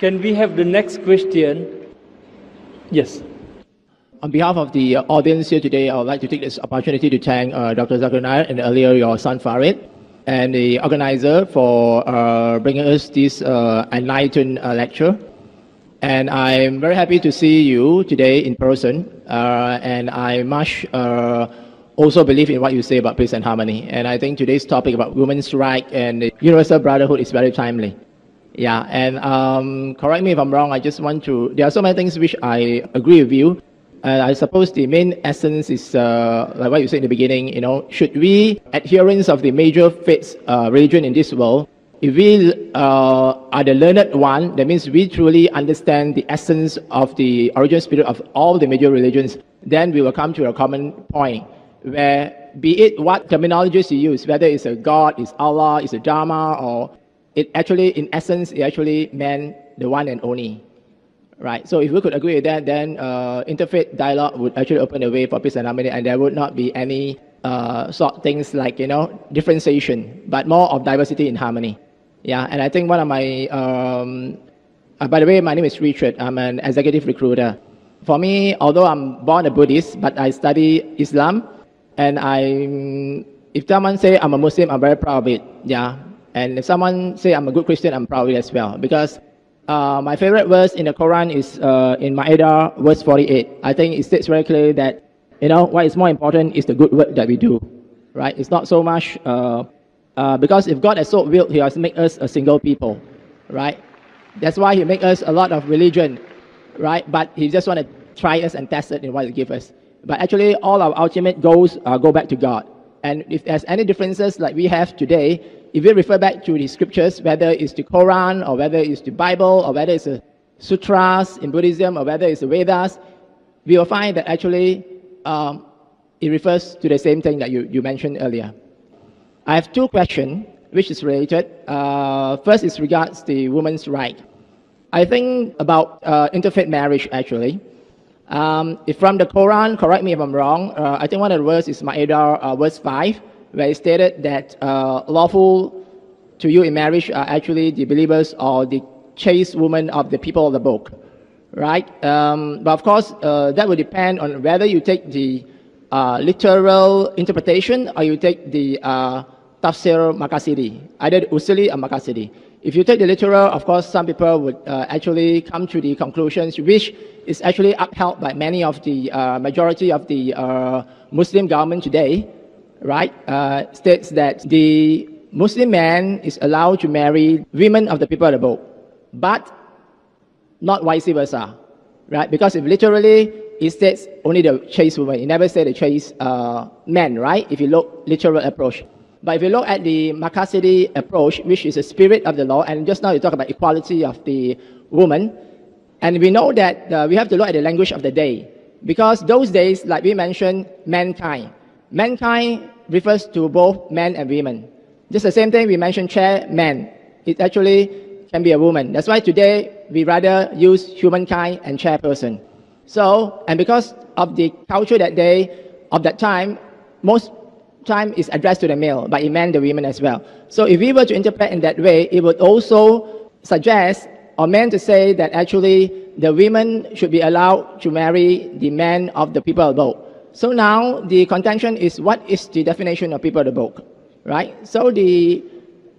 Can we have the next question? Yes. On behalf of the uh, audience here today, I would like to take this opportunity to thank uh, Dr. Zakir Naik and earlier your son Fariq and the organizer for uh, bringing us this uh, enlightened uh, lecture. And I'm very happy to see you today in person. Uh, and I much also believe in what you say about peace and harmony. And I think today's topic about women's rights and universal brotherhood is very timely. Yeah, and um, correct me if I'm wrong. I just want to. There are so many things which I agree with you. And I suppose the main essence is uh, like what you said in the beginning. You know, should we adherents of the major faiths uh, religion in this world, if we uh, are the learned one, that means we truly understand the essence of the origin spirit of all the major religions. Then we will come to a common point where, be it what terminologies you use, whether it's a God, it's Allah, it's a Dharma, or it actually, in essence, it actually meant the one and only right? So if we could agree with that, then uh, interfaith dialogue would actually open the way for peace and harmony, and there would not be any uh, sort of things like you know differentiation, but more of diversity in harmony. Yeah, and I think one of my, um, uh, by the way, my name is Richard. I'm an executive recruiter. For me, although I'm born a Buddhist, but I study Islam, and I, if someone say I'm a Muslim, I'm very proud of it. Yeah, and if someone say I'm a good Christian, I'm proud of it as well because uh, my favorite verse in the Quran is uh, in Ma'idah, verse 48. I think it states very clearly that, you know, what is more important is the good work that we do, right? It's not so much, uh, uh because if God has so willed, He has made us a single people, right? That's why He made us a lot of religion, right? But He just want to try us and test it in what He gives us. But actually, all our ultimate goals uh, go back to God. And if there's any differences like we have today, if we refer back to the scriptures, whether it's the Quran or whether it's the Bible or whether it's the sutras in Buddhism or whether it's the Vedas, we will find that actually um, it refers to the same thing that you, you mentioned earlier. I have two questions which is related. Uh, first is regards the woman's right. I think about uh, interfaith marriage actually. Um, if from the Quran, correct me if I'm wrong, uh, I think one of the verses is Ma'idah uh, verse 5 where it stated that uh, lawful to you in marriage are actually the believers or the chaste women of the people of the book, right? Um, but of course, uh, that will depend on whether you take the uh, literal interpretation or you take the uh, tafsir Makasidi, either Usuli or Makasidi. If you take the literal, of course, some people would uh, actually come to the conclusions which is actually upheld by many of the uh, majority of the uh, Muslim government today, right, uh, states that the Muslim man is allowed to marry women of the people of the but not vice versa, right? Because if literally it states only the chaste woman, it never said the chaste uh, man, right? If you look literal approach. But if you look at the Makasidi approach, which is the spirit of the law, and just now you talk about equality of the woman, and we know that uh, we have to look at the language of the day. Because those days, like we mentioned, mankind. Mankind refers to both men and women. Just the same thing we mentioned chair, man. It actually can be a woman. That's why today we rather use humankind and chairperson. So, and because of the culture that day, of that time, most time is addressed to the male, but it meant the women as well. So if we were to interpret in that way, it would also suggest or meant to say that actually the women should be allowed to marry the men of the people of both. So now the contention is what is the definition of people of the book, right? So the,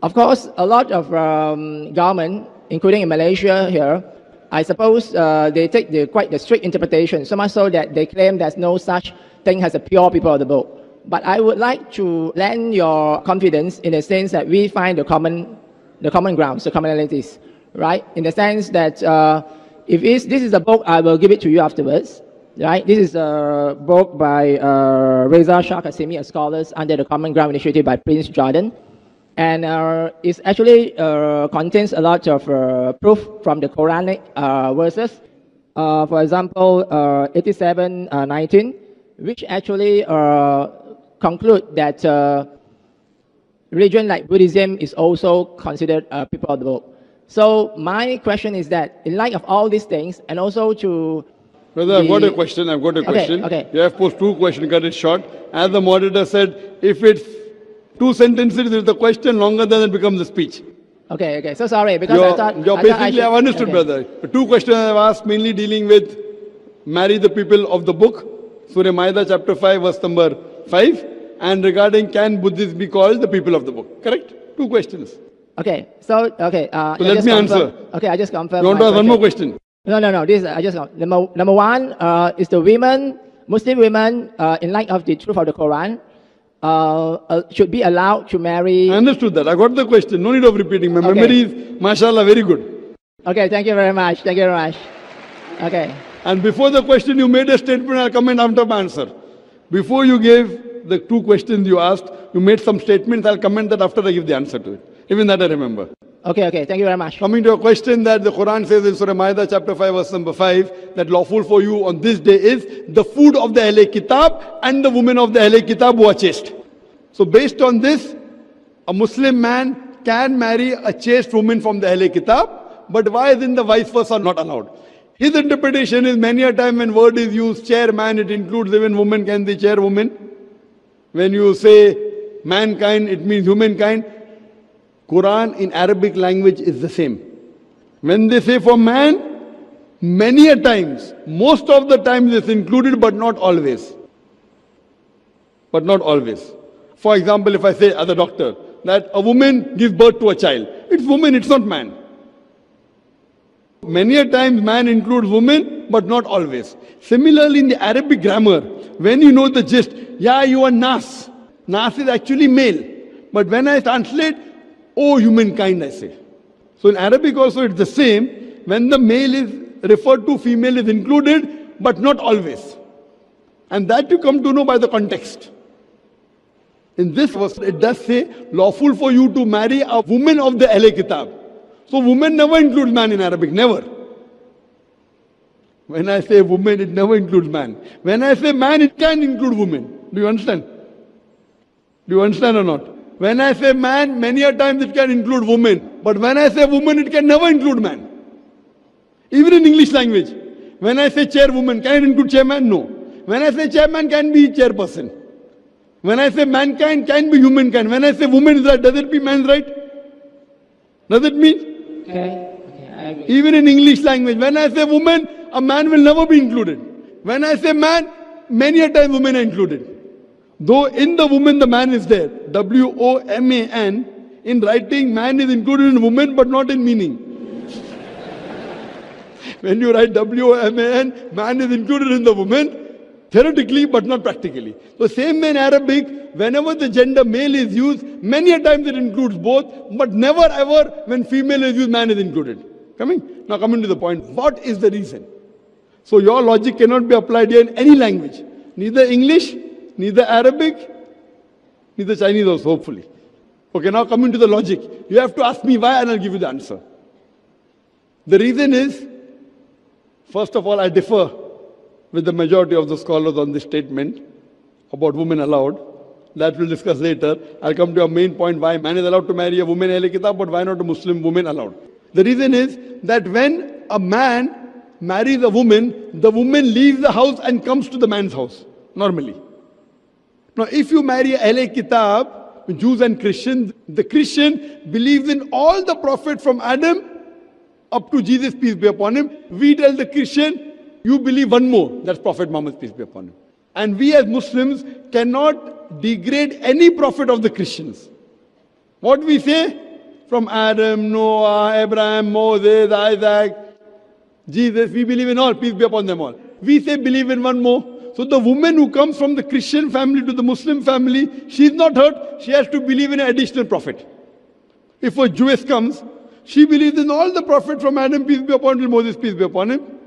of course, a lot of um, government, including in Malaysia here, I suppose uh, they take the, quite the strict interpretation, so much so that they claim there's no such thing as a pure people of the book. But I would like to lend your confidence in the sense that we find the common, the common grounds, the commonalities, right? In the sense that uh, if this is a book, I will give it to you afterwards. Right? This is a book by uh, Reza Shah-Kazemi, a scholar under the Common Ground Initiative by Prince Jordan. And uh, it actually uh, contains a lot of uh, proof from the Quranic uh, verses. Uh, for example, uh, 87, 19, which actually conclude that uh, religion like Buddhism is also considered a people of the book. So my question is that in light of all these things, and also to Brother, I've got a question. I've got a question. Okay, okay. You have posed two questions, cut it short. As the moderator said, if it's two sentences, it's the question longer than it becomes a speech. Okay, okay. So sorry because You're, I thought. you're I thought I basically, should- I've understood, okay. brother. The two questions I've asked mainly dealing with marry the people of the book, Surah Maida chapter 5, verse number 5, and regarding can Buddhists be called the people of the book. Correct? Two questions. Okay, so okay. Uh, So I let me confirm- answer. Okay, I just confirm. You want to ask one more question? No, no, no. This I just number number one uh, is the women, Muslim women, uh, in light of the truth of the Quran, uh, uh, should be allowed to marry. I understood that. I got the question. No need of repeating. My Okay. memory is, mashallah, very good. Okay, thank you very much. Thank you very much. Okay. And before the question, you made a statement. I'll comment after my answer. Before you gave the two questions you asked, you made some statements. I'll comment that after I give the answer to it. Even that I remember. Okay, okay. Thank you very much. Coming to your question that the Quran says in Surah Maida chapter 5 verse number 5 that lawful for you on this day is the food of the Ahle Kitab and the women of the Ahle Kitab who are chaste. So based on this, a Muslim man can marry a chaste woman from the Ahle Kitab, but why in the vice versa are not allowed? His interpretation is many a time when word is used, chairman, it includes even woman can be chairwoman. When you say mankind, it means humankind. Quran in Arabic language is the same. When they say for man, many a times, most of the times it's included, but not always. But not always. For example, if I say as a doctor that a woman gives birth to a child, it's woman, it's not man. Many a times man includes woman, but not always. Similarly, in the Arabic grammar, when you know the gist, yeah, you are Nas. Nas is actually male. But when I translate, oh humankind, I say. So in Arabic also it's the same. When the male is referred to, female is included, but not always. And that you come to know by the context. In this verse, it does say, lawful for you to marry a woman of the Ahle Kitab. So woman never includes man in Arabic, never. When I say woman, it never includes man. When I say man, it can include woman. Do you understand? Do you understand or not? When I say man, many a times it can include woman. But when I say woman, it can never include man. Even in English language. When I say chairwoman, can it include chairman? No. When I say chairman, can be chairperson. When I say mankind, can be humankind. When I say woman is right, does it mean man's right? Does it mean? Okay. Okay. Even in English language, when I say woman, a man will never be included. When I say man, many a time women are included. Though in the woman the man is there. W O M A N. In writing, man is included in woman but not in meaning. when you write W O M A N, man is included in the woman, theoretically but not practically. So same way in Arabic, whenever the gender male is used, many a times it includes both, but never ever when female is used, man is included. Coming? Now coming to the point, what is the reason? So your logic cannot be applied here in any language. Neither English, neither Arabic, neither Chinese also, hopefully. Okay, now coming to the logic. You have to ask me why and I'll give you the answer. The reason is, first of all, I differ with the majority of the scholars on this statement about women allowed. That we'll discuss later. I'll come to a main point why man is allowed to marry a woman Ahle Kitab, but why not a Muslim woman allowed? The reason is that when a man marries a woman, the woman leaves the house and comes to the man's house, normally. Now, if you marry Ahle Kitab, Jews and Christians, the Christian believes in all the prophets from Adam up to Jesus, peace be upon him. We tell the Christian, you believe one more, that's Prophet Muhammad, peace be upon him. And we as Muslims cannot degrade any prophet of the Christians. What we say? From Adam, Noah, Abraham, Moses, Isaac, Jesus, we believe in all, peace be upon them all. We say believe in one more. So the woman who comes from the Christian family to the Muslim family, she is not hurt, she has to believe in an additional prophet. If a Jewess comes, she believes in all the prophets from Adam, peace be upon him, Moses, peace be upon him.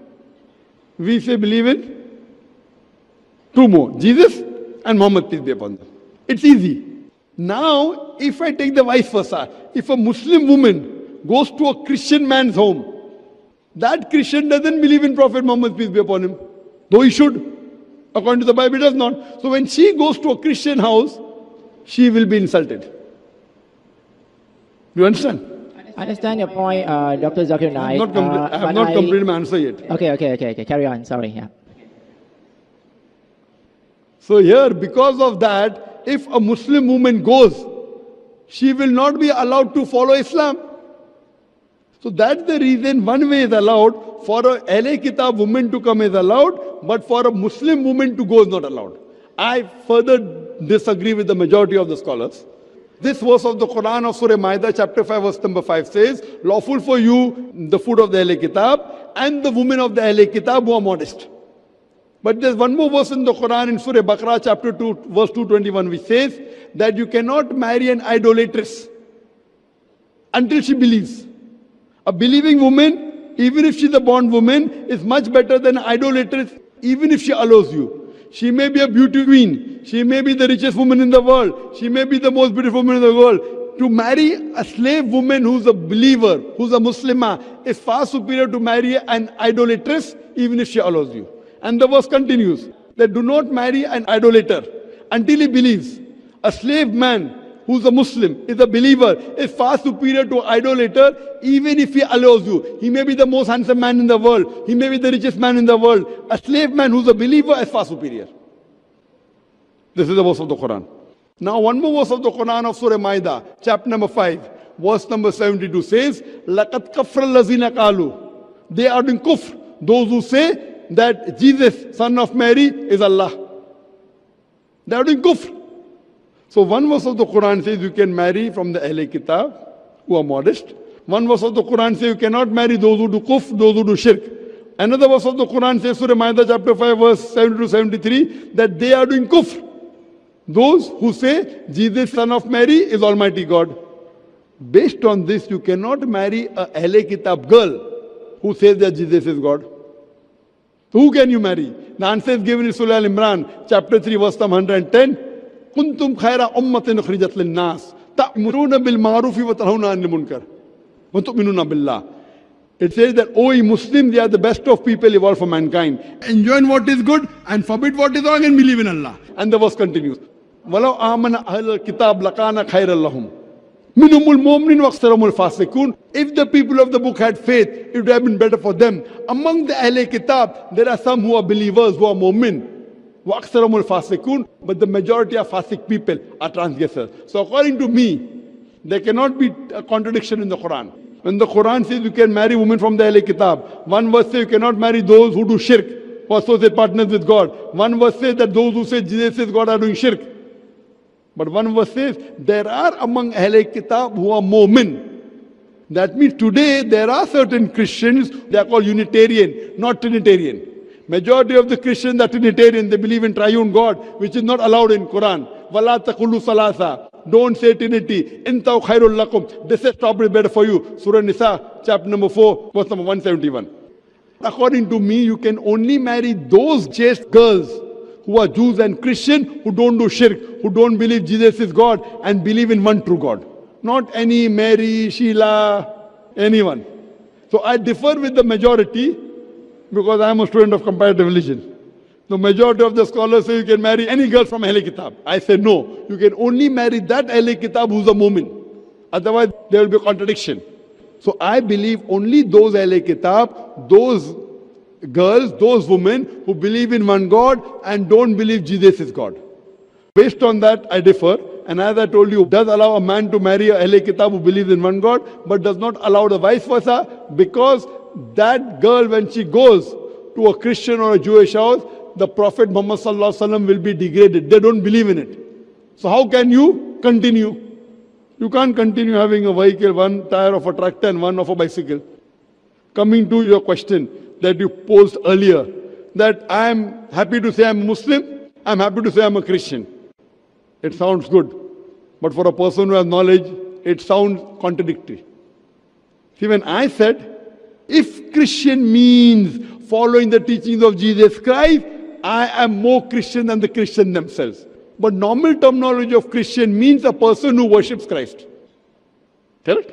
We say believe in two more, Jesus and Muhammad, peace be upon them. It's easy. Now, if I take the vice versa, if a Muslim woman goes to a Christian man's home, that Christian doesn't believe in Prophet Muhammad, peace be upon him, though he should. According to the Bible, does not. So when she goes to a Christian house, she will be insulted. You understand? I understand your point, uh, Dr. Zakir Naik. have not, compre- uh, I have not I- completed my answer yet. Okay, okay, okay, okay. Carry on. Sorry. Yeah. So here, because of that, if a Muslim woman goes, she will not be allowed to follow Islam. So that's the reason one way is allowed for a Ahle Kitab woman to come is allowed, but for a Muslim woman to go is not allowed. I further disagree with the majority of the scholars. This verse of the Quran of Surah Maida, chapter 5, verse number 5 says, Lawful for you the food of the Ahle Kitab and the women of the Ahle Kitab who are modest. But there's one more verse in the Quran in Surah Baqarah, chapter 2, verse 221, which says that you cannot marry an idolatress until she believes. A believing woman, even if she's a born woman, is much better than an idolatress, even if she allows you. She may be a beauty queen. She may be the richest woman in the world. She may be the most beautiful woman in the world. To marry a slave woman who's a believer, who's a Muslimah, is far superior to marry an idolatress, even if she allows you. And the verse continues that do not marry an idolater until he believes. A slave man who's a Muslim, is a believer, is far superior to idolater, even if he allows you. He may be the most handsome man in the world. He may be the richest man in the world. A slave man who's a believer is far superior. This is the verse of the Quran. Now, one more verse of the Quran of Surah Maida, chapter number 5, verse number 72 says, Lakat kafra lazina kalu. They are in kufr, those who say that Jesus, son of Mary, is Allah. They are in kufr. So one verse of the Quran says you can marry from the Ahle Kitab who are modest. One verse of the Quran says you cannot marry those who do kufr, those who do shirk. Another verse of the Quran says, Surah Maida chapter 5 verse 70 to 73, that they are doing kufr. Those who say Jesus son of Mary is Almighty God. Based on this, you cannot marry a Ahle Kitab girl who says that Jesus is God. Who can you marry? The answer is given in Surah Al-Imran, chapter 3, verse 110. कुंतुम Khaira उम्मतिन खरिजत लिन्नास तअमुरून bill मारूफ व तनहूना अनिल मुनकर व तुमिनूना बिल्लाह It says that, O ye Muslims, they are the best of people evolved for mankind. Enjoy what is good and forbid what is wrong and believe in Allah. And the verse continues. وَلَوْ آمَنَ أَهْلَ الْكِتَابِ لَكَانَ خَيْرًا لَهُمْ مِنْهُمُ الْمُؤْمِنِينَ وَأَكْثَرُهُمُ الْفَاسِقُونَ If the people of the book had faith, it would have been better for them. Among the Ahle Kitab, there are some who are believers, who are mu'min. وَأَكْثَرُهُمُ الْفَاسِقُونَ But the majority of fasik people are transgressors. So according to me, there cannot be a contradiction in the Quran. When the Quran says you can marry women from the Ahle Kitab, one verse says you cannot marry those who do shirk, who associate partners with God. One verse says that those who say Jesus is God are doing shirk. But one verse says there are among Ahle Kitab who are mu'min. That means today there are certain Christians, they are called Unitarian, not Trinitarian. Majority of the Christians are Trinitarian. They believe in triune God, which is not allowed in Quran. Wala taqulu salasa. Don't say Trinity. Intaw khairul lakum. This is probably better for you. Surah Nisa, chapter number 4, verse number 171. According to me, you can only marry those chaste girls who are Jews and Christian who don't do shirk, who don't believe Jesus is God and believe in one true God. Not any Mary, Sheila, anyone. So I differ with the majority because I am a student of comparative religion. The majority of the scholars say you can marry any girl from Ahle Kitab. I say no. You can only marry that Ahle Kitab who's a mu'min. Otherwise, there will be a contradiction. So I believe only those Ahle Kitab, those girls, those women who believe in one God and don't believe Jesus is God. Based on that, I differ. And as I told you, does allow a man to marry a Ahle Kitab who believes in one God, but does not allow the vice versa because that girl, when she goes to a Christian or a Jewish house, the Prophet Muhammad will be degraded. They don't believe in it. So how can you continue? You can't continue having a vehicle, one tire of a tractor and one of a bicycle. Coming to your question that you posed earlier, that I am happy to say I'm Muslim, I'm happy to say I'm a Christian. It sounds good. But for a person who has knowledge, it sounds contradictory. See, when I said if Christian means following the teachings of Jesus Christ, I am more Christian than the Christian themselves. But normal terminology of Christian means a person who worships Christ. Correct?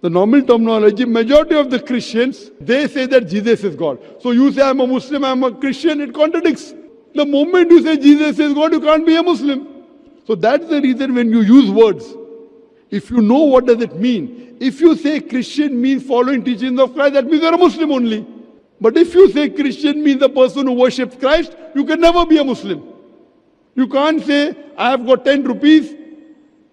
The normal terminology, majority of the Christians, they say that Jesus is God. So you say I'm a Muslim, I'm a Christian, it contradicts. The moment you say Jesus is God, you can't be a Muslim. So that's the reason when you use words, if you know what does it mean, if you say Christian means following teachings of Christ, that means you're a Muslim only. But if you say Christian means the person who worships Christ, you can never be a Muslim. You can't say, I have got 10 rupees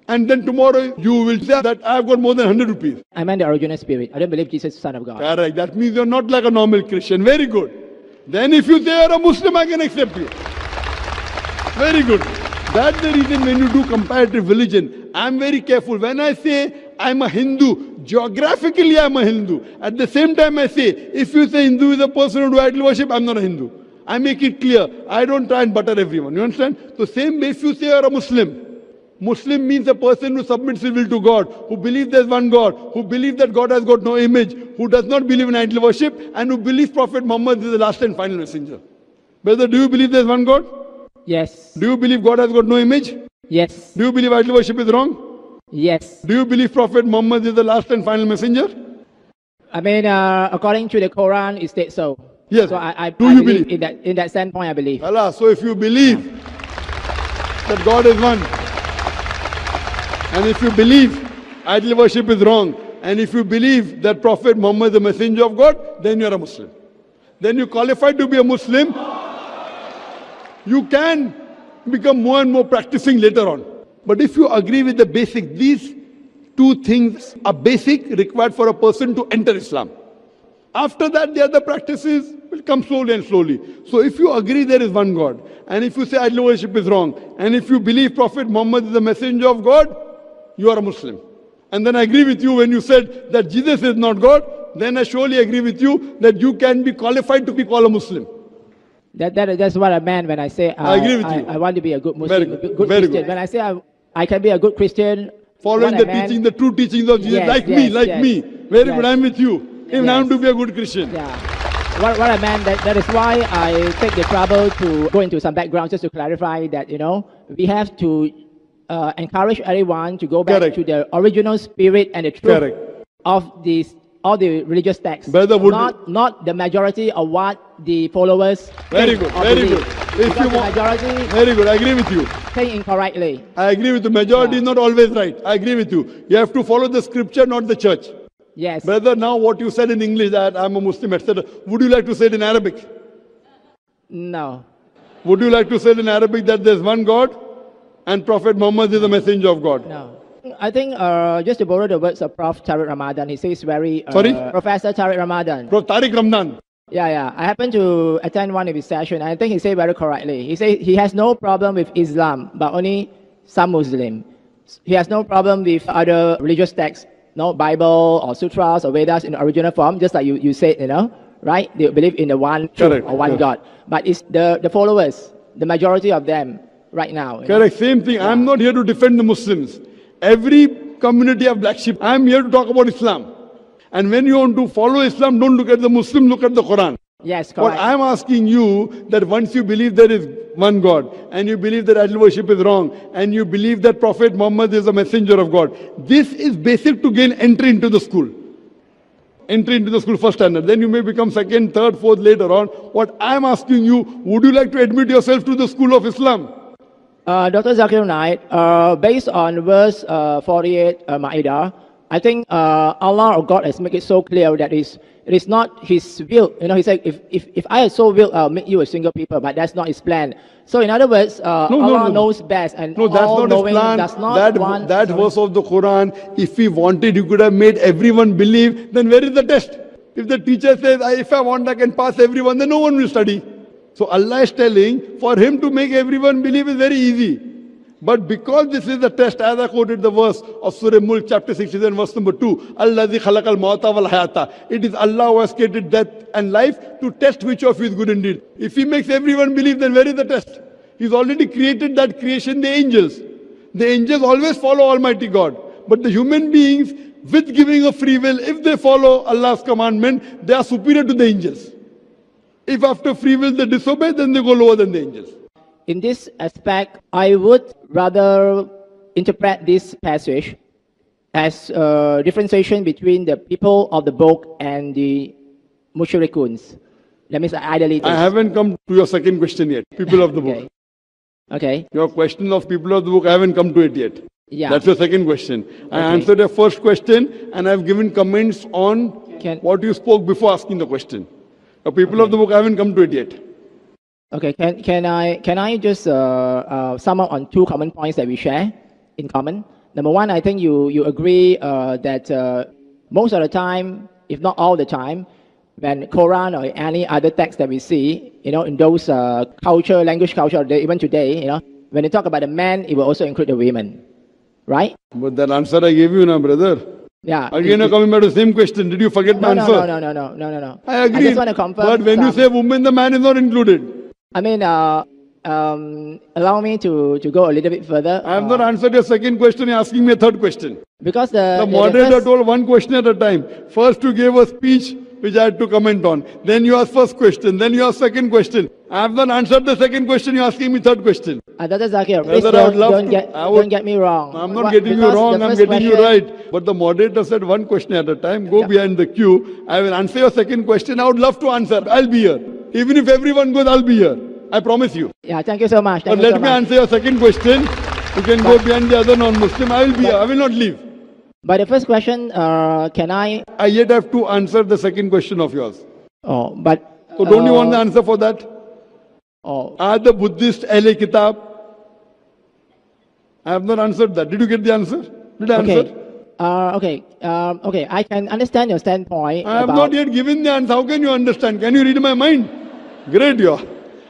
and then tomorrow you will say that I've got more than 100 rupees. I meant the original spirit. I don't believe Jesus is the Son of God. Correct. That means you're not like a normal Christian. Very good. Then if you say you're a Muslim, I can accept you. Very good. That's the reason when you do comparative religion, I'm very careful. When I say I'm a Hindu, geographically I'm a Hindu. At the same time I say, if you say Hindu is a person who do idol worship, I'm not a Hindu. I make it clear. I don't try and butter everyone. You understand? So same way if you say you're a Muslim, Muslim means a person who submits his will to God, who believes there's one God, who believes that God has got no image, who does not believe in idol worship, and who believes Prophet Muhammad is the last and final messenger. Brother, do you believe there's one God? Yes. Do you believe God has got no image? Yes. Do you believe idol worship is wrong? Yes. Do you believe Prophet Muhammad is the last and final messenger? I mean, uh, according to the Quran, it states so. Yes. So I, I, Do I you believe, believe? in that in that standpoint. I believe. Allah, so if you believe that God is one, and if you believe idol worship is wrong, and if you believe that Prophet Muhammad is the messenger of God, then you are a Muslim. Then you qualify to be a Muslim. You can become more and more practicing later on. But if you agree with the basic, these two things are basic required for a person to enter Islam. After that, the other practices will come slowly and slowly. So if you agree there is one God, and if you say idol worship is wrong, and if you believe Prophet Muhammad is the messenger of God, you are a Muslim. And then I agree with you when you said that Jesus is not God, then I surely agree with you that you can be qualified to be called a Muslim. That, that that's what I meant when I say uh, I agree with I, you. I want to be a good Muslim, Very good. good, Very Christian. good. When I say I, I can be a good Christian, Following the I meant- teaching, the true teachings of Jesus, Yes, like me, like yes. me. Very Yes. good, I'm with you. Even I Yes. want to be a good Christian. Yeah. What, what I meant, that, that is why I take the trouble to go into some background just to clarify that, you know, we have to uh, encourage everyone to go back Correct. to the original spirit and the truth Correct. of these, all the religious texts. Brother, would not, not the majority of what the followers Very good, very believe. good. If you want- majority Very good, I agree with you. think incorrectly. I agree with the majority is not always right. I agree with you. You have to follow the scripture, not the church. Yes. Brother, now what you said in English that I'm a Muslim, etc. Would you like to say it in Arabic? no. Would you like to say it in Arabic that there's one God and Prophet Muhammad is the messenger of God? No. I think uh, just to borrow the words of Prof. Tariq Ramadan, he says very. Uh, Sorry? Professor Tariq Ramadan. Bro, Tariq Ramadan. Yeah, yeah. I happened to attend one of his sessions. And I think he said very correctly. He said he has no problem with Islam, but only some Muslim. He has no problem with other religious texts, no Bible or sutras or Vedas in the original form, just like you, you said, you know, right? They believe in the one Correct, or one correct. God. But it's the, the followers, the majority of them right now. you know. Same thing. I'm not here to defend the Muslims. Every community have black sheep. I'm here to talk about Islam. And when you want to follow Islam, don't look at the Muslim, look at the Quran. Yes, What correct. I'm asking you that once you believe there is one God and you believe that idol worship is wrong and you believe that Prophet Muhammad is a messenger of God, this is basic to gain entry into the school. Entry into the school first standard. Then you may become second, third, fourth later on. What I'm asking you, would you like to admit yourself to the school of Islam? Uh, Dr. Zakir Naik, uh, based on verse uh, 48 uh, Ma'idah, I think uh, Allah or God has made it so clear that it's, it is not His will. You know, He said, if, if, if I so will, I'll make you a single people, but that's not His plan. So, in other words, uh, No, no, Allah no. knows best, and No, that's all not his knowing plan. does not that want. that sorry. verse of the Quran, if he wanted, he could have made everyone believe. Then where is the test? If the teacher says, if I want, I can pass everyone, then no one will study. So Allah is telling, for him to make everyone believe is very easy. But because this is the test, as I quoted the verse of Surah Mulk, chapter 67, verse number 2, Allah khalaqal mawta wal hayata. It is Allah who has created death and life to test which of you is good indeed. If He makes everyone believe, then where is the test? He's already created that creation, the angels. The angels always follow Almighty God. But the human beings, with giving a free will, if they follow Allah's commandment, they are superior to the angels. If after free will they disobey, then they go lower than the angels. In this aspect, I would rather interpret this passage as a differentiation between the people of the book and the mushrikuns. That means idolaters. I haven't come to your second question yet, people of the book. Okay. Okay. Your question of people of the book, I haven't come to it yet. Yeah. That's your second question. I answered your first question and I've given comments on Can- what you spoke before asking the question. The people of the book, haven't come to it yet. Okay. Can, can I can I just uh, uh, sum up on two common points that we share in common? Number one, I think you, you agree uh, that uh, most of the time, if not all the time, when Quran or any other text that we see, you know, in those uh, culture, language culture, they- even today, you know, when they talk about the man, it will also include the women, right? But that answer I gave you now, brother. Yeah. Again, It- you're coming back to the same question. Did you forget no, my no, answer? no, no, no, no, no, no, no. I agree. I just want to confirm. But when you say woman, the man is not included. I mean, uh, um, allow me to, to go a little bit further. I have uh, not answered your second question. You're asking me a third question. because the, The the- the moderator first- told one question at a time. First, you gave a speech which I had to comment on. Then you ask first question. Then you ask second question. I have not answered the second question. You're asking me third question. Uh, Dr. Zakir, please don't, don't, to- get, would- don't get me wrong. I'm not What- getting you wrong. I'm getting you right. But the moderator said one question at a time. Go Yeah. behind the queue. I will answer your second question. I would love to answer. I'll be here. Even if everyone goes, I'll be here. I promise you. Yeah, thank you so much. But Thank you let so me much. answer your second question. You can go behind the other non-Muslim. I will be here. I will not leave. But the first question, uh, can I? I yet have to answer the second question of yours. Oh, but. So don't you uh, want the answer for that? Oh, Are the Buddhist Ahle Kitab? I have not answered that. Did you get the answer? Did I answer? okay. Uh, okay. Um, okay. I can understand your standpoint. I have not yet given the answer. How can you understand? Can you read my mind? Great, you are.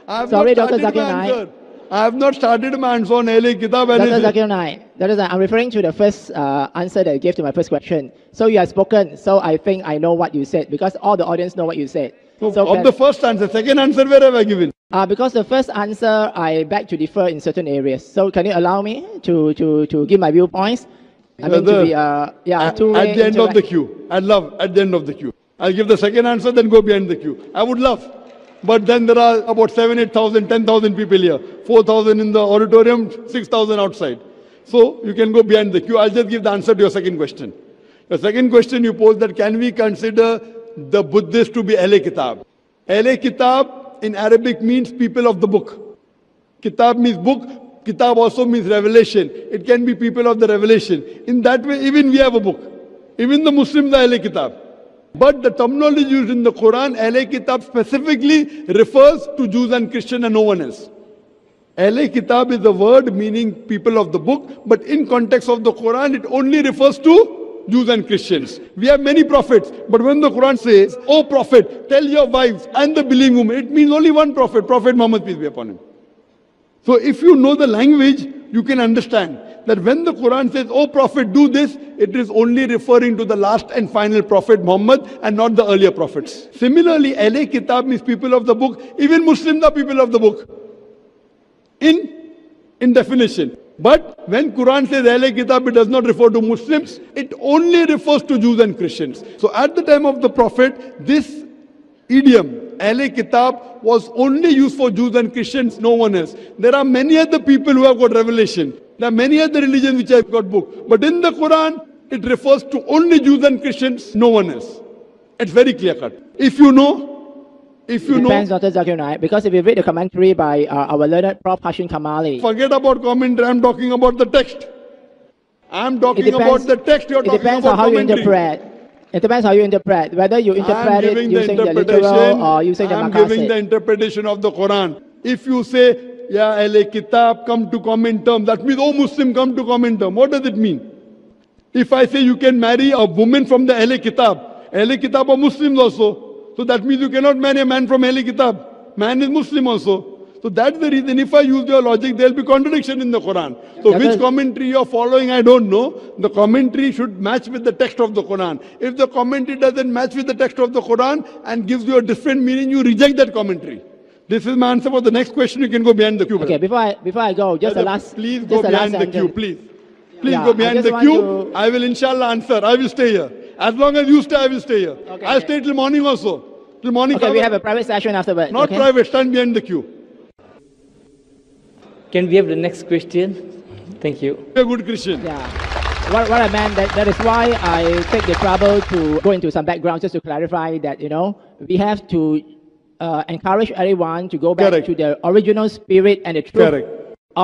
I have Sorry, not Dr. started Zakir my Naik. answer. I have not started my answer on Kitab. Dr. anything. Zakir Naik, Dr. Zakir, I'm referring to the first uh, answer that you gave to my first question. So you have spoken, so I think I know what you said because all the audience know what you said. So, So of the first answer, second answer, where have I given? Uh, because the first answer, I beg to differ in certain areas. So can you allow me to, to, to give my viewpoints? I mean, to be, uh, yeah, At, at the end of the queue. I'd love at the end of the queue. I'll give the second answer, then go behind the queue. I would love. But then there are about 7, 8,000, 10,000 people here. 4,000 in the auditorium, 6,000 outside. So you can go behind the queue. I'll just give the answer to your second question. The second question you posed that can we consider the Buddhists to be Ahle Kitab? Ahle Kitab in Arabic means people of the book. Kitab means book. Kitab also means revelation. It can be people of the revelation. In that way, even we have a book. Even the Muslims are Ahle Kitab. But the terminology used in the Quran, Ahle Kitab specifically refers to Jews and Christians and no one else. Ahle Kitab is a word meaning people of the book, but in context of the Quran, it only refers to Jews and Christians. We have many prophets, but when the Quran says, O prophet, tell your wives and the believing women, it means only one prophet, Prophet Muhammad, peace be upon him. So if you know the language, you can understand that when the Quran says, Oh Prophet, do this, it is only referring to the last and final Prophet Muhammad and not the earlier prophets. Similarly, Ahle Kitab means people of the book. Even Muslims are people of the book. In, in definition. But when Quran says Ahle Kitab, it does not refer to Muslims. It only refers to Jews and Christians. So at the time of the Prophet, this idiom, Ahle Kitab, was only used for Jews and Christians, no one else. There are many other people who have got revelation. There are many other religions which I've got book. But in the Quran, it refers to only Jews and Christians, no one else. It's very clear cut. If you know, if you It depends, know, Dr. Zakir Naik, because if you read the commentary by uh, our learned Prof. Hashim Kamali, forget about commentary, I'm talking about the text. I'm talking depends, about the text, you're it talking depends on about how you interpret. It depends how you interpret, whether you interpret it giving the using the, literal or using the I'm giving the interpretation of the Quran. If you say, Ya Ahle Kitab, come to common term, that means, oh Muslim, come to common term. What does it mean? If I say you can marry a woman from the Ahle Kitab, Ahle Kitab are Muslims also. So that means you cannot marry a man from Ahle Kitab. Man is Muslim also. So that's the reason. If I use your logic, there'll be contradiction in the Quran. So which commentary you're following, I don't know. The commentary should match with the text of the Quran. If the commentary doesn't match with the text of the Quran and gives you a different meaning, you reject that commentary. This is my answer for the next question. You can go behind the queue. Okay, before I, before I go, just the Brother, last, Please go behind the queue, please. Please Yeah, go behind the queue. to- I will inshallah answer. I will stay here. As long as you stay, I will stay here. Okay, I'll okay. stay till morning also. Till morning. Okay, we have a private session afterwards. Not okay? private. Stand behind the queue. Can we have the next question? Thank you. Be a good Christian. Yeah. What, what I meant, that, that is why I take the trouble to go into some background just to clarify that, you know, we have to uh, encourage everyone to go back Correct. to the original spirit and the truth Correct.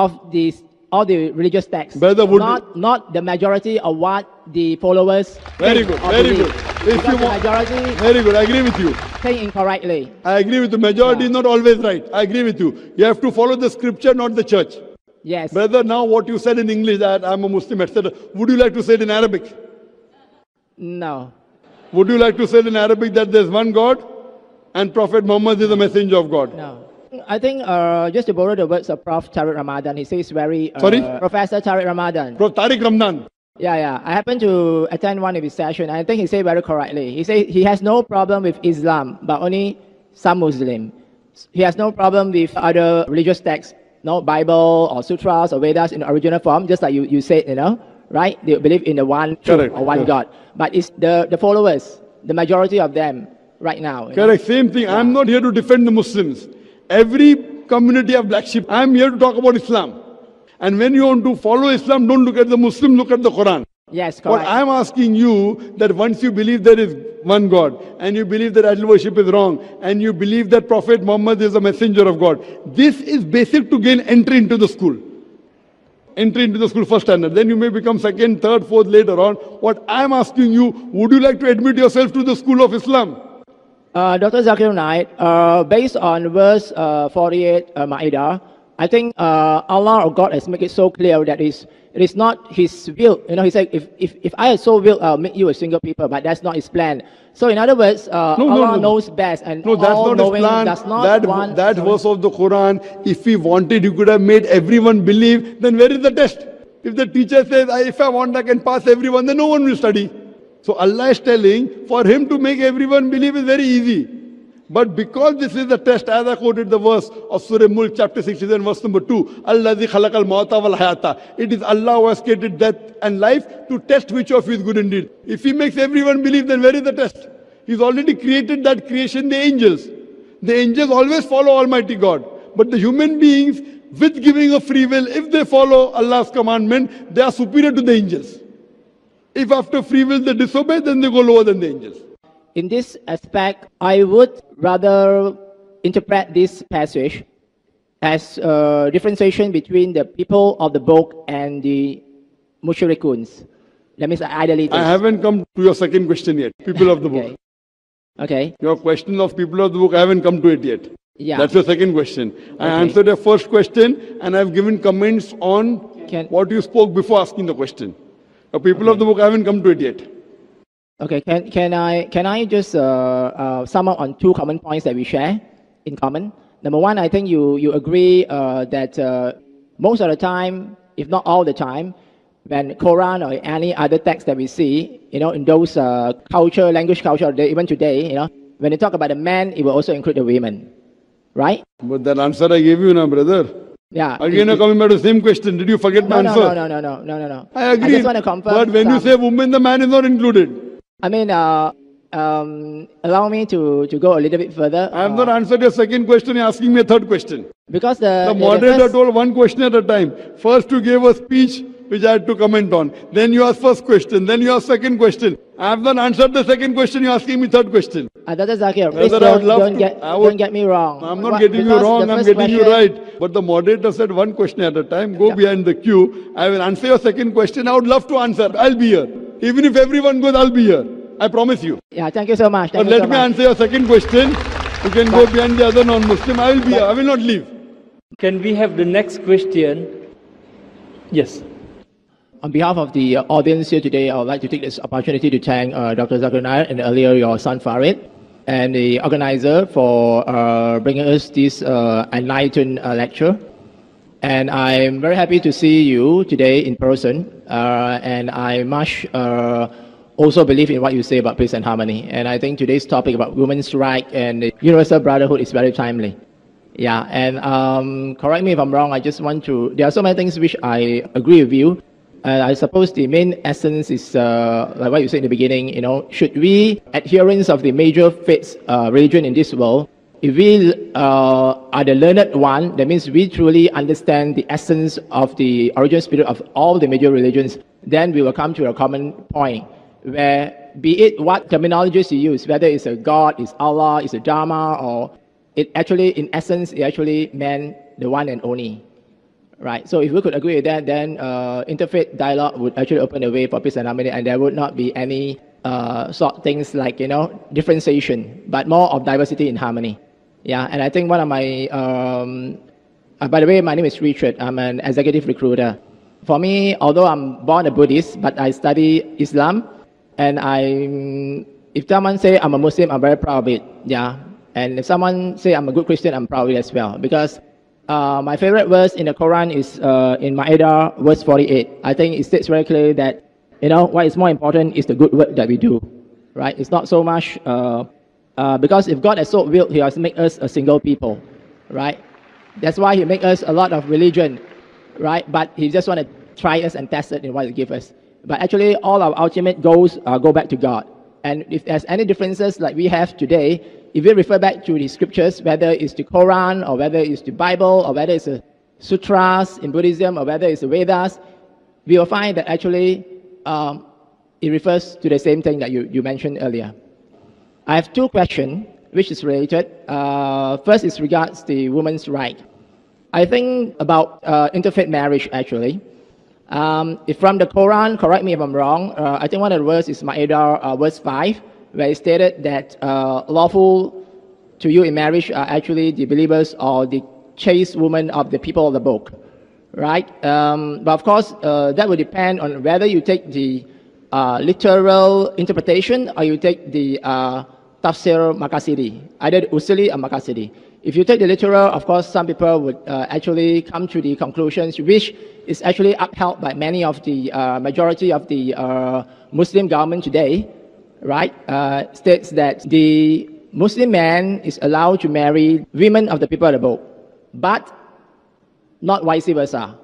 of these all the religious texts. Brother, would- not, not the majority of what the followers Very good, very believe. good. If Because you want- majority Very good. I agree with you. think incorrectly. I agree with the majority is not always right. I agree with you. You have to follow the scripture, not the church. Yes. Brother, now what you said in English that I'm a Muslim, etc. Would you like to say it in Arabic? No. Would you like to say it in Arabic that there's one God and Prophet Muhammad is the messenger of God? No. I think uh, just to borrow the words of Prof. Tariq Ramadan, he says very. Uh, Sorry? Professor Tariq Ramadan. Prof. Tariq Ramadan. Yeah, yeah. I happened to attend one of his sessions. And I think he said very correctly. He said he has no problem with Islam, but only some Muslim. He has no problem with other religious texts, no Bible or sutras or Vedas in original form, just like you, you said, you know, right? They believe in the one Correct, or one. God. But it's the, the followers, the majority of them right now. you know. Correct. Same thing. I'm not here to defend the Muslims. Every community have black sheep. I'm here to talk about Islam. And when you want to follow Islam, don't look at the Muslim, look at the Quran. Yes, What correct. I'm asking you that once you believe there is one God and you believe that idol worship is wrong and you believe that Prophet Muhammad is a messenger of God, this is basic to gain entry into the school. Entry into the school first standard. Then you may become second, third, fourth later on. What I'm asking you, would you like to admit yourself to the school of Islam? Uh, Dr. Zakir Naik, uh, based on verse uh, 48 uh, Ma'idah, I think uh, Allah or God has made it so clear that it's, it is not His will. You know, He said, if, if, if I so will, I'll make you a single people, but that's not His plan. So, in other words, uh, No, no, Allah no. knows best, and No, that's all not his plan. does not that want. that sorry. verse of the Quran, if he wanted, he could have made everyone believe. Then where is the test? If the teacher says, if I want, I can pass everyone, then no one will study. So Allah is telling, for him to make everyone believe is very easy. But because this is the test, as I quoted the verse of Surah Mulk, chapter 67, verse number 2, Allah khalaqal mawta wal hayata. It is Allah who has created death and life to test which of you is good indeed. If He makes everyone believe, then where is the test? He's already created that creation, the angels. The angels always follow Almighty God. But the human beings, with giving a free will, if they follow Allah's commandment, they are superior to the angels. If after free will they disobey, then they go lower than the angels. In this aspect, I would rather interpret this passage as a differentiation between the people of the book and the mushrikuns. That means idolaters. I haven't come to your second question yet, people of the book. Okay. Okay. Your question of people of the book, I haven't come to it yet. Yeah. That's your second question. I Okay. answered your first question and I've given comments on Can- what you spoke before asking the question. The people of the book, haven't come to it yet. Okay. Can, can I can I just uh, uh, sum up on two common points that we share in common? Number one, I think you you agree uh, that uh, most of the time, if not all the time, when Quran or any other text that we see, you know, in those uh, culture, language culture, they- even today, you know, when they talk about the man, it will also include the women, right? But that answer I gave you now, brother. Yeah. Again, It- you're coming back to the same question. Did you forget my no, no, answer? no, no, no, no, no, no, no. I agree. just want to confirm. But when you say woman, the man is not included. I mean, uh, um, allow me to, to go a little bit further. I have uh, not answered your second question. You're asking me a third question. Because the, The the- the moderator first- told one question at a time. First, you gave a speech which I had to comment on. Then you asked first question. Then you asked second question. I have not answered the second question. You're asking me third question. Uh, Dr. Zakir, please Brother, I would don't, love don't, to- get, I would- don't get me wrong. I'm not What- getting you wrong. I'm first getting you right. But the moderator said one question at a time. Go Yeah. behind the queue. I will answer your second question. I would love to answer. I'll be here. Even if everyone goes, I'll be here. I promise you. Yeah, thank you so much. Thank you let so me much. answer your second question. You can go behind the other non-Muslim. I will be here. I will not leave. Can we have the next question? Yes. On behalf of the audience here today, I would like to take this opportunity to thank uh, Dr. Zakir Naik and earlier your son Fariq and the organizer for uh, bringing us this uh, enlightened uh, lecture. And I'm very happy to see you today in person. Uh, and I much uh, also believe in what you say about peace and harmony. And I think today's topic about women's rights and universal brotherhood is very timely. Yeah, and um, correct me if I'm wrong. I just want to. There are so many things which I agree with you. And I suppose the main essence is uh, like what you said in the beginning. You know, should we adherents of the major faiths, uh, religion in this world, if we uh, are the learned one, that means we truly understand the essence of the origin spirit of all the major religions. Then we will come to a common point where, be it what terminologies you use, whether it's a God, it's Allah, it's a Dharma, or it actually, in essence, it actually meant the one and only. Right. So if we could agree with that, then uh, interfaith dialogue would actually open the way for peace and harmony, and there would not be any uh, sort things like you know differentiation, but more of diversity in harmony. Yeah. And I think one of my um, Uh, by the way, my name is Richard. I'm an executive recruiter. For me, although I'm born a Buddhist, but I study Islam, and I, if someone say I'm a Muslim, I'm very proud of it. Yeah, and if someone say I'm a good Christian, I'm proud of it as well. Because uh, my favorite verse in the Quran is uh, in Ma'idah, verse 48. I think it states very clearly that you know what is more important is the good work that we do, right? It's not so much uh, uh, because if God has so willed, He has made us a single people, right? That's why He make us a lot of religion, right? But He just want to try us and test it in what He give us. But actually, all our ultimate goals uh, go back to God. And if there's any differences like we have today, if we refer back to the scriptures, whether it's the Quran or whether it's the Bible or whether it's the sutras in Buddhism or whether it's the Vedas, we will find that actually um, it refers to the same thing that you, you mentioned earlier. I have two questions which is related. Uh, first is regards the woman's right. I think about uh, interfaith marriage actually. Um, if from the Quran, correct me if I'm wrong, uh, I think one of the verses is Ma'idah uh, verse 5, where it stated that uh, lawful to you in marriage are actually the believers or the chaste women of the people of the book, right? Um, but of course, uh, that will depend on whether you take the uh, literal interpretation or you take the uh, tafsir makasidi, either usuli or makasidi. If you take the literal, of course, some people would uh, actually come to the conclusions which is actually upheld by many of the uh, majority of the uh, Muslim government today, right? Uh, states that the Muslim man is allowed to marry women of the people of the but not vice versa,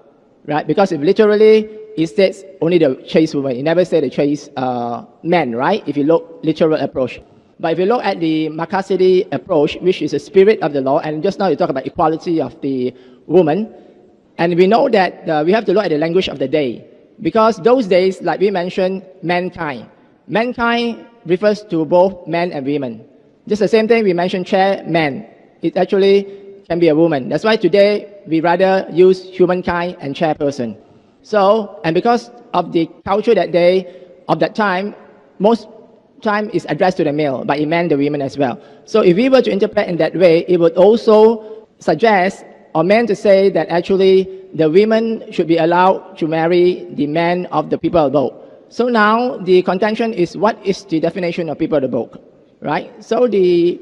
right? Because if literally it states only the chaste woman, it never said the chaste uh, man, right? If you look literal approach. But if you look at the Makasidi approach, which is the spirit of the law, and just now you talk about equality of the woman, and we know that uh, we have to look at the language of the day. Because those days, like we mentioned, mankind. Mankind refers to both men and women. Just the same thing we mentioned chair, man. It actually can be a woman. That's why today we rather use humankind and chairperson. So, and because of the culture that day, of that time, most time is addressed to the male, but it meant the women as well. So if we were to interpret in that way, it would also suggest or meant to say that actually the women should be allowed to marry the men of the people of the book. So now the contention is what is the definition of people of the book, right? So the,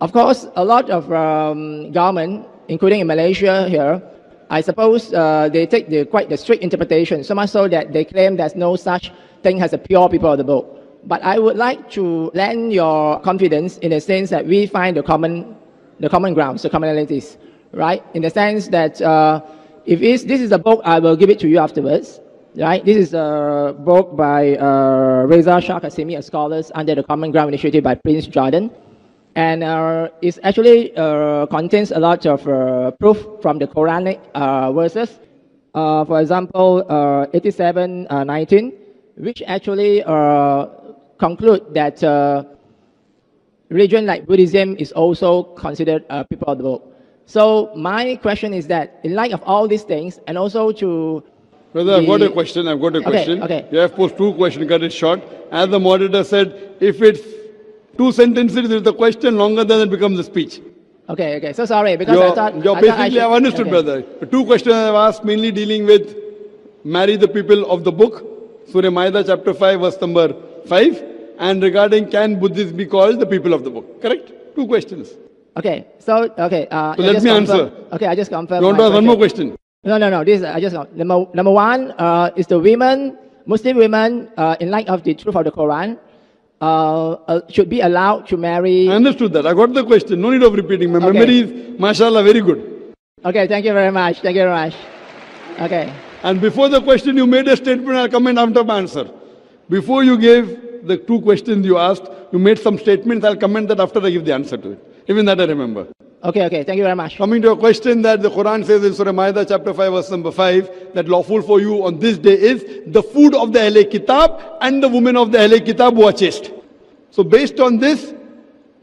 of course, a lot of um, government, including in Malaysia here, I suppose uh, they take the, quite the strict interpretation, so much so that they claim there's no such thing as a pure people of the book. But I would like to lend your confidence in the sense that we find the common, the common grounds, the commonalities, right? In the sense that uh, if this is a book, I will give it to you afterwards, right? This is a book by uh, Reza Shah-Kazemi, a scholar under the Common Ground Initiative by Prince Jordan. And uh, it actually uh, contains a lot of uh, proof from the Quranic uh, verses. Uh, for example, uh, 87, 19, which actually conclude that uh, religion like Buddhism is also considered a people of the book. So my question is that in light of all these things, and also to Brother, I've got a question. I've got a Okay, question. okay. You have posed two questions, cut it short. As the moderator said, if it's two sentences, it's the question longer than it becomes a speech. okay, okay. So sorry because I You're, thought you're I thought I basically, should- I've understood, okay. brother. The two questions I've asked mainly dealing with marry the people of the book, Surah Maida chapter 5, verse number 5, and regarding can Buddhists be called the people of the book. Correct? Two questions. Okay, so okay. Uh, So I let me answer. Okay, I just confirm. You want to ask one more question? No, no, no. This I just number number one uh, is the women, Muslim women, uh, in light of the truth of the Quran, uh, uh, should be allowed to marry. I understood that. I got the question. No need of repeating. My Okay. memory is, mashallah, very good. Okay, thank you very much. Thank you very much. Okay. And before the question, you made a statement. I'll comment after my answer. Before you gave the two questions you asked, you made some statements. I'll comment that after I give the answer to it. Even that I remember. Okay, okay. Thank you very much. Coming to a question that the Quran says in Surah Maida chapter 5 verse number 5 that lawful for you on this day is the food of the Ahle Kitab and the women of the Ahle Kitab who are chaste. So based on this,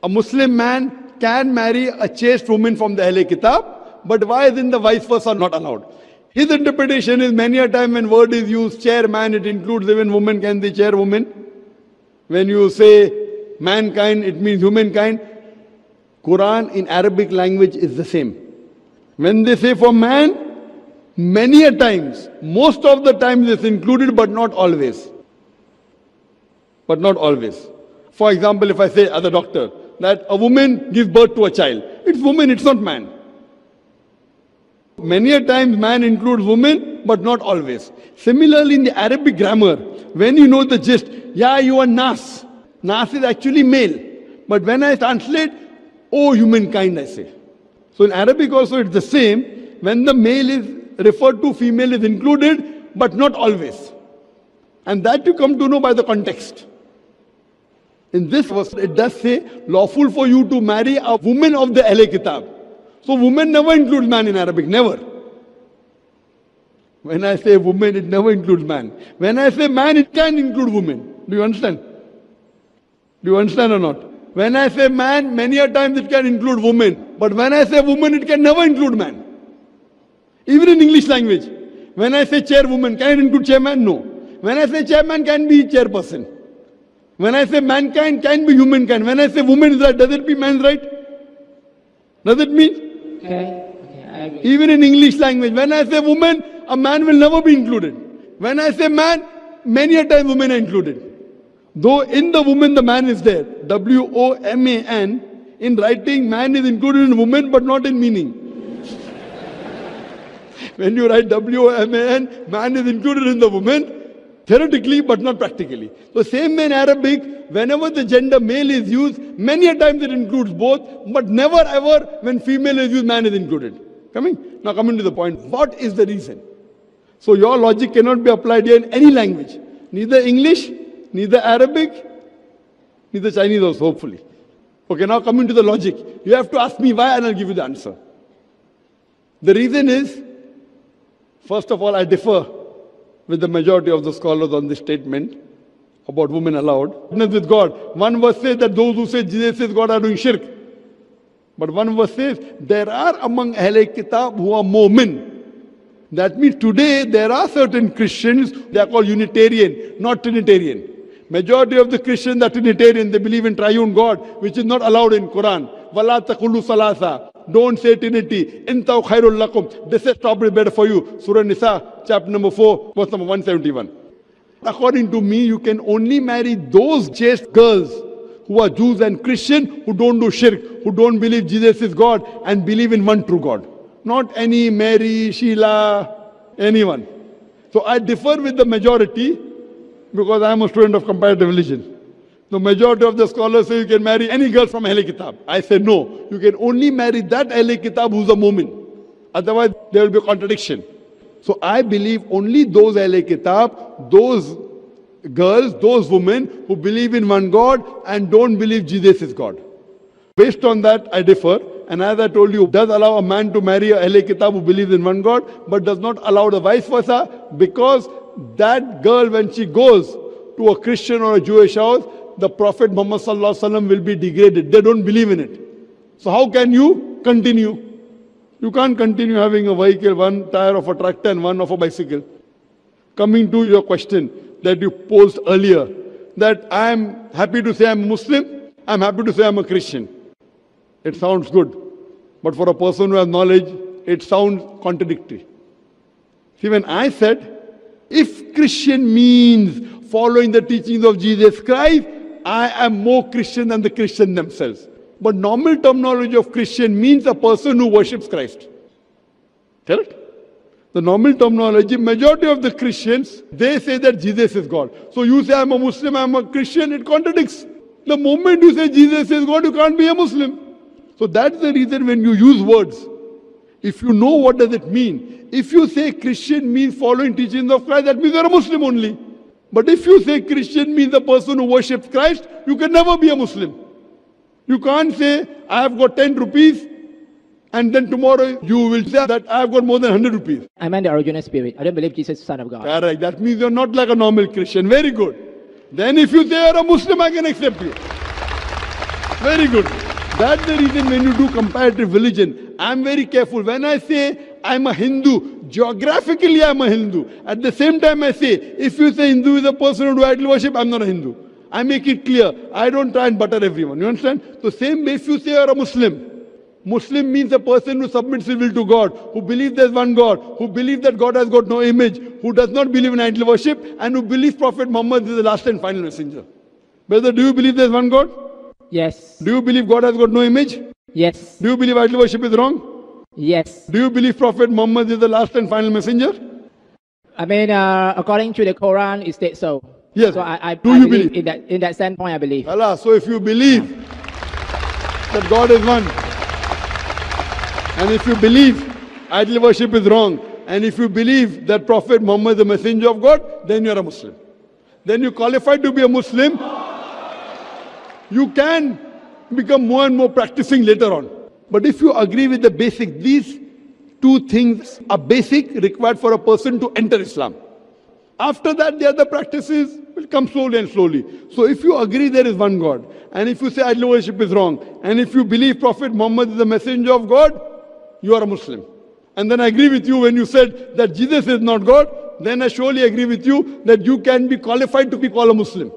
a Muslim man can marry a chaste woman from the Ahle Kitab, but why isn't the vice versa are not allowed? His interpretation is many a time when word is used, chairman, it includes even woman can be chairwoman. When you say mankind, it means humankind. Quran in Arabic language is the same. When they say for man, many a times, most of the times it's included, but not always. But not always. For example, if I say as a doctor that a woman gives birth to a child, it's woman, it's not man. Many a times man includes woman, but not always. Similarly, in the Arabic grammar, when you know the gist, yeah, you are Nas. Nas is actually male. But when I translate, oh humankind, I say. So in Arabic also it's the same. When the male is referred to, female is included, but not always. And that you come to know by the context. In this verse, it does say, lawful for you to marry a woman of the Ahle Kitab. So woman never includes man in Arabic, never. When I say woman, it never includes man. When I say man, it can include woman. Do you understand? Do you understand or not? When I say man, many a times it can include woman. But when I say woman, it can never include man. Even in English language. When I say chairwoman, can it include chairman? No. When I say chairman, can be chairperson. When I say mankind, can be humankind. When I say woman is right, does it mean man's right? Does it mean? Okay. okay Even in English language, when I say woman, a man will never be included. When I say man, many a time women are included. Though in the woman the man is there. W O M A N. In writing, man is included in woman, but not in meaning. when you write W O M A N, man is included in the woman, theoretically, but not practically. So same in Arabic, whenever the gender male is used, many a times it includes both, but never ever when female is used, man is included. Coming? Now coming to the point, what is the reason? So your logic cannot be applied here in any language. Neither English, neither Arabic, neither Chinese also, hopefully. Okay, now coming to the logic. You have to ask me why and I'll give you the answer. The reason is, first of all, I differ with the majority of the scholars on this statement about women allowed. Oneness With God. One verse says that those who say Jesus is God are doing shirk. But one verse says there are among Ahle Kitab who are Mu'min. That means today there are certain Christians, they are called Unitarian, not Trinitarian. Majority of the Christians are Trinitarian, they believe in triune God, which is not allowed in Quran. Salasa. Don't say Trinity. Intaw khairul lakum. This is probably better for you. Surah Nisa, chapter number 4, verse number 171. According to me, you can only marry those chaste girls who are Jews and Christian who don't do shirk, who don't believe Jesus is God and believe in one true God. Not any Mary, Sheila, anyone. So I differ with the majority because I am a student of comparative religion. The majority of the scholars say you can marry any girl from Ahle Kitab. I say no. You can only marry that Ahle Kitab who's a Mu'min. Otherwise, there will be a contradiction. So I believe only those Ahle Kitab, those girls, those women who believe in one God and don't believe Jesus is God. Based on that, I differ. And as I told you, does allow a man to marry a Ahle Kitab who believes in one God, but does not allow the vice versa because that girl, when she goes to a Christian or a Jewish house, the Prophet Muhammad will be degraded. They don't believe in it. So how can you continue? You can't continue having a vehicle, one tire of a tractor and one of a bicycle. Coming to your question that you posed earlier, that I am happy to say I'm Muslim, I'm happy to say I'm a Christian. It sounds good. But for a person who has knowledge, it sounds contradictory. See, when I said, if Christian means following the teachings of Jesus Christ, I am more Christian than the Christian themselves. But normal terminology of Christian means a person who worships Christ. Correct? The normal terminology, majority of the Christians, they say that Jesus is God. So you say I'm a Muslim, I'm a Christian, it contradicts. The moment you say Jesus is God, you can't be a Muslim. So that's the reason when you use words, if you know what does it mean, if you say Christian means following teachings of Christ, that means you're a Muslim only. But if you say Christian means the person who worships Christ, you can never be a Muslim. You can't say, I have got 10 rupees, and then tomorrow you will say that I have got more than 100 rupees. I meant the original spirit. I don't believe Jesus is the Son of God. Correct. That means you're not like a normal Christian. Very good. Then if you say you're a Muslim, I can accept you. Very good. That's the reason when you do comparative religion, I'm very careful. When I say I'm a Hindu, geographically I'm a Hindu. At the same time I say, if you say Hindu is a person who do idol worship, I'm not a Hindu. I make it clear. I don't try and butter everyone. You understand? So same way if you say you're a Muslim, Muslim means a person who submits his will to God, who believes there's one God, who believes that God has got no image, who does not believe in idol worship, and who believes Prophet Muhammad is the last and final messenger. Brother, do you believe there's one God? Yes. Do you believe God has got no image? Yes. Do you believe idol worship is wrong? Yes. Do you believe Prophet Muhammad is the last and final messenger? I mean, uh, according to the Quran, it states so. Yes. So I, I, Do I you believe, believe? in that in that standpoint. I believe. Allah, so if you believe that God is one, and if you believe idol worship is wrong, and if you believe that Prophet Muhammad is the messenger of God, then you are a Muslim. Then you qualify to be a Muslim. You can become more and more practicing later on. But if you agree with the basic, these two things are basic required for a person to enter Islam. After that, the other practices will come slowly and slowly. So if you agree there is one God, and if you say idol worship is wrong, and if you believe Prophet Muhammad is the messenger of God, you are a Muslim. And then I agree with you when you said that Jesus is not God, then I surely agree with you that you can be qualified to be called a Muslim.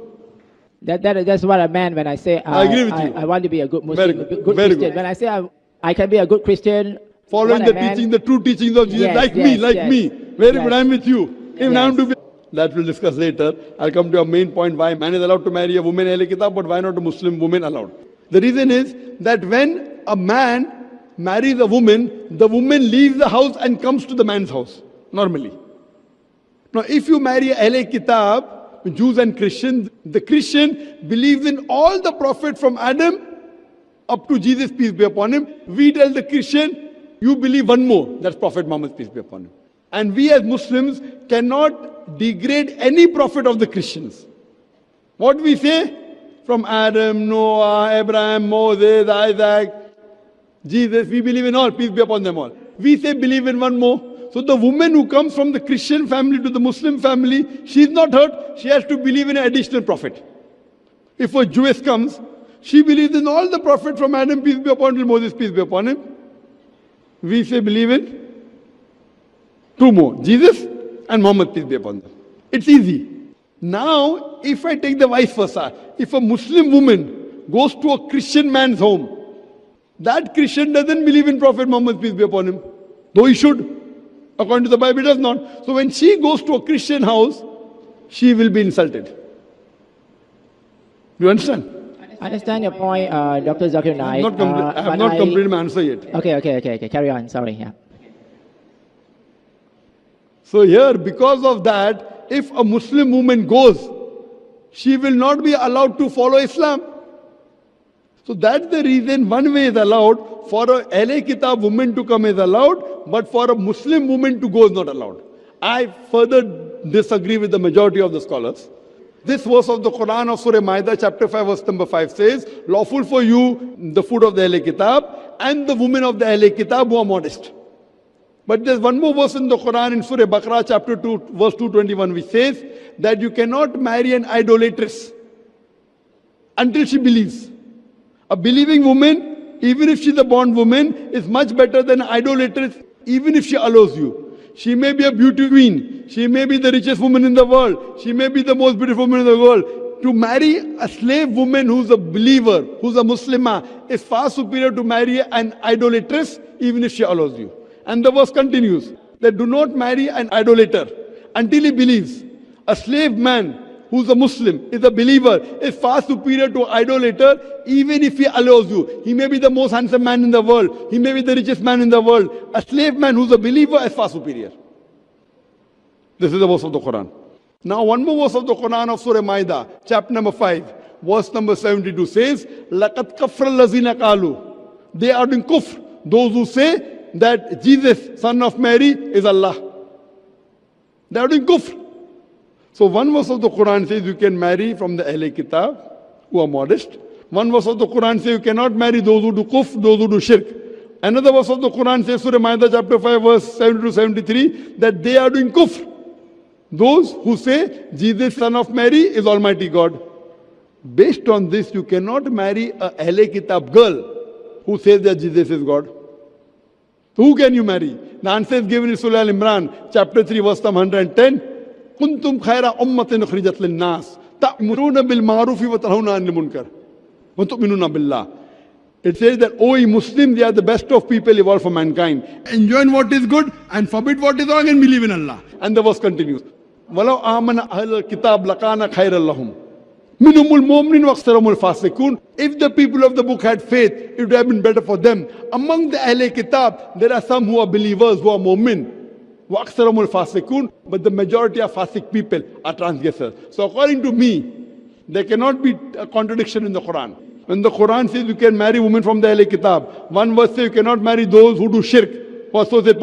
That, that that's what I meant when I say uh, I agree with you. I, want to be a good Muslim, Very good. good Very Christian. good. When I say I, I can be a good Christian, Following the teaching, the true teachings of Jesus, Yes, like me, like yes. me. Very Yes. good, I'm with you. Even I'm to be. That we'll discuss later. I'll come to a main point why man is allowed to marry a woman Kitab, but why not a Muslim woman allowed? The reason is that when a man marries a woman, the woman leaves the house and comes to the man's house, normally. Now, if you marry Ahle Kitab, Jews and Christians, the Christian believes in all the prophets from Adam up to Jesus, peace be upon him. We tell the Christian, you believe one more, that's Prophet Muhammad, peace be upon him. And we as Muslims cannot degrade any prophet of the Christians. What we say? From Adam, Noah, Abraham, Moses, Isaac, Jesus, we believe in all, peace be upon them all. We say believe in one more. So the woman who comes from the Christian family to the Muslim family, she's not hurt. She has to believe in an additional prophet. If a Jewess comes, she believes in all the prophets from Adam, peace be upon him, till Moses, peace be upon him. We say believe in two more, Jesus and Muhammad, peace be upon them. It's easy. Now, if I take the vice versa, if a Muslim woman goes to a Christian man's home, that Christian doesn't believe in Prophet Muhammad, peace be upon him, though he should. According to the Bible, does not. So when she goes to a Christian house, she will be insulted. Do you understand? I understand your point, uh, Dr. Zakir Naik. have not, compre- uh, I have not I- completed my answer yet. Okay, okay, okay, okay. Carry on. Sorry. Yeah. So here, because of that, if a Muslim woman goes, she will not be allowed to follow Islam. So that's the reason one way is allowed, for a Ahle Kitab woman to come is allowed, but for a Muslim woman to go is not allowed. I further disagree with the majority of the scholars. This verse of the Quran of Surah Maida, chapter 5, verse number 5 says, Lawful for you the food of the Ahle Kitab and the women of the Ahle Kitab who are modest. But there's one more verse in the Quran in Surah Baqarah chapter 2 verse 221 which says that you cannot marry an idolatress until she believes. A believing woman, even if she's a born woman, is much better than an idolatress even if she allows you. She may be a beauty queen. She may be the richest woman in the world. She may be the most beautiful woman in the world. To marry a slave woman who's a believer, who's a Muslimah, is far superior to marry an idolatress even if she allows you. And the verse continues that do not marry an idolater until he believes. A slave man who's a Muslim, is a believer, is far superior to idolater, even if he allows you. He may be the most handsome man in the world. He may be the richest man in the world. A slave man who's a believer is far superior. This is the verse of the Quran. Now, one more verse of the Quran of Surah Maida, chapter number 5, verse number 72 says, Lakat kafra lazina kalu. They are in kufr, those who say that Jesus, son of Mary, is Allah. They are doing kufr. So one verse of the Quran says you can marry from the Ahle Kitab who are modest. One verse of the Quran says you cannot marry those who do kufr, those who do shirk. Another verse of the Quran says Surah Maida chapter 5 verse 70 to 73 that they are doing kufr. Those who say Jesus son of Mary is Almighty God. Based on this you cannot marry a Ahle Kitab girl who says that Jesus is God. Who can you marry? The answer is given in Surah Al-Imran chapter 3 verse 110. कुन तुम खैरा उम्मत नखरजत नास तमरून बिलमारूफ़ी व तहनकर व तुमिन बिल्ला It says that, O Muslim, they are the best of people evolved for mankind. Enjoin what is good and forbid what is wrong and believe in Allah. And the verse continues. وَلَوْ آمَنَ أَهْلَ الْكِتَابِ لَقَانَ خَيْرَ اللَّهُمْ مِنُمُ الْمُؤْمِنُ وَأَكْثَرُهُمُ الْفَاسِقُونَ If the people of the book had faith, it would have been better for them. Among the Ahle Kitab, there are some who are believers, who are mu'min. وَأَكْثَرُهُمُ الْفَاسِقُونَ But the majority of fasik people are transgressors. So according to me, there cannot be a contradiction in the Quran. When the Quran says you can marry women from the Ahle Kitab, one verse says you cannot marry those who do shirk or associate party.